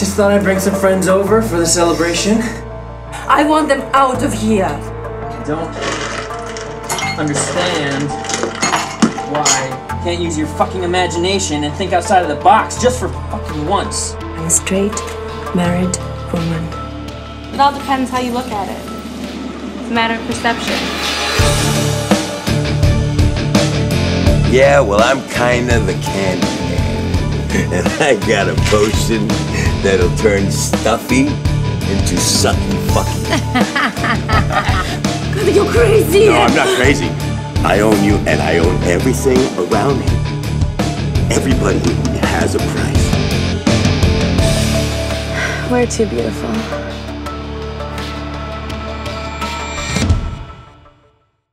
Just thought I'd bring some friends over for the celebration. I want them out of here. I don't understand why you can't use your fucking imagination and think outside of the box just for fucking once. I'm a straight, married woman. It all depends how you look at it. It's a matter of perception. Yeah, well, I'm kinda the candy man. And I got a potion that'll turn stuffy into sucky fucky. God, you're crazy. No, I'm not crazy. I own you, and I own everything around me. Everybody has a price. We're too beautiful.